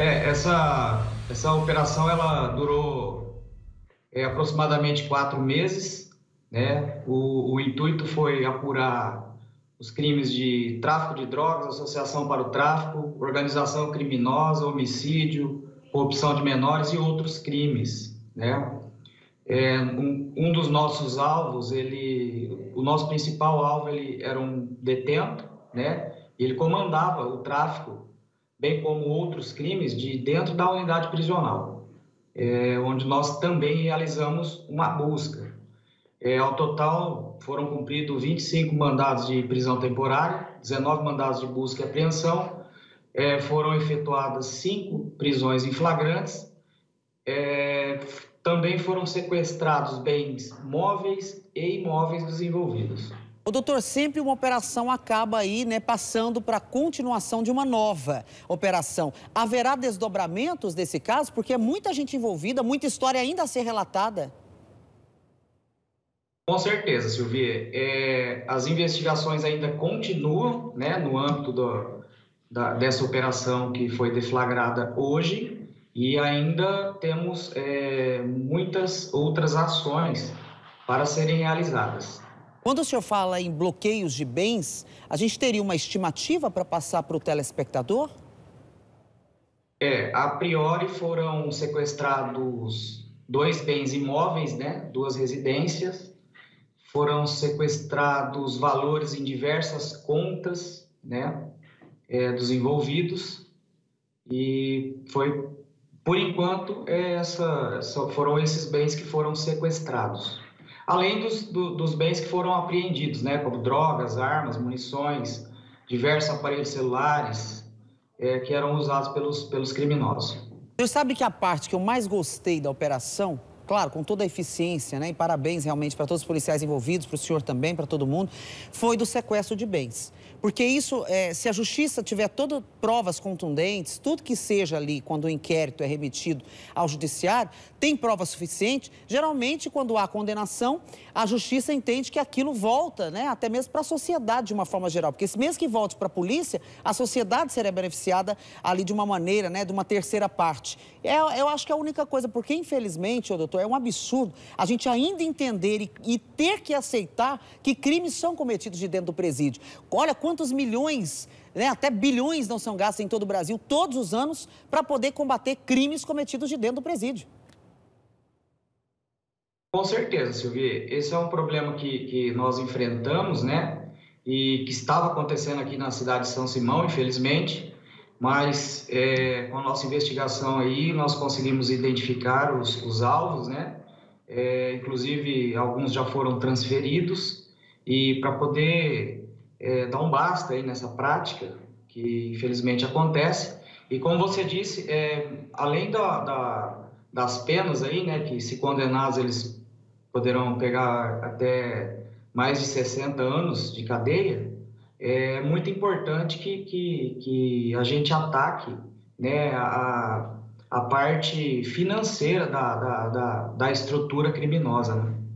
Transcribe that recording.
É, essa, essa operação ela durou é, aproximadamente quatro meses. Né? O, o intuito foi apurar os crimes de tráfico de drogas, associação para o tráfico, organização criminosa, homicídio, corrupção de menores e outros crimes, né? É, um, um, dos nossos alvos, ele, o nosso principal alvo, ele era um detento, né? Ele comandava o tráfico, bem como outros crimes de dentro da unidade prisional, é, onde nós também realizamos uma busca. É, ao total, foram cumpridos 25 mandados de prisão temporária, 19 mandados de busca e apreensão, é, foram efetuadas cinco prisões em flagrantes, é, também foram sequestrados bens móveis e imóveis desenvolvidos. O doutor, sempre uma operação acaba aí, né, passando para a continuação de uma nova operação. Haverá desdobramentos desse caso? Porque é muita gente envolvida, muita história ainda a ser relatada. Com certeza, Silvia. É, as investigações ainda continuam né, no âmbito do, da, dessa operação que foi deflagrada hoje e ainda temos é, muitas outras ações para serem realizadas. Quando o senhor fala em bloqueios de bens, a gente teria uma estimativa para passar para o telespectador? É, a priori foram sequestrados dois bens imóveis, né, duas residências, foram sequestrados valores em diversas contas, né, é, dos envolvidos e foi, por enquanto, é essa, foram esses bens que foram sequestrados. Além dos, do, dos bens que foram apreendidos, né, como drogas, armas, munições, diversos aparelhos celulares é, que eram usados pelos, pelos criminosos. Você sabe que a parte que eu mais gostei da operação claro, com toda a eficiência, né? E parabéns realmente para todos os policiais envolvidos, para o senhor também, para todo mundo, foi do sequestro de bens. Porque isso, é, se a justiça tiver todas provas contundentes, tudo que seja ali, quando o inquérito é remetido ao judiciário, tem prova suficiente, geralmente, quando há condenação, a justiça entende que aquilo volta, né, até mesmo para a sociedade de uma forma geral. Porque mesmo que volte para a polícia, a sociedade será beneficiada ali de uma maneira, né, de uma terceira parte. É, eu acho que é a única coisa, porque infelizmente, ô, doutor, é um absurdo a gente ainda entender e, e ter que aceitar que crimes são cometidos de dentro do presídio. Olha, quantos milhões, né, até bilhões não são gastos em todo o Brasil todos os anos para poder combater crimes cometidos de dentro do presídio. Com certeza, Silvia. Esse é um problema que, que nós enfrentamos, né? E que estava acontecendo aqui na cidade de São Simão, infelizmente. Mas é, com a nossa investigação aí, nós conseguimos identificar os, os alvos, né? É, inclusive, alguns já foram transferidos. E para poder é, dar um basta aí nessa prática, que infelizmente acontece. E como você disse, é, além da, da, das penas aí, né, que se condenados eles poderão pegar até mais de 60 anos de cadeia, é muito importante que, que, que a gente ataque né, a, a parte financeira da, da, da, da estrutura criminosa. Né?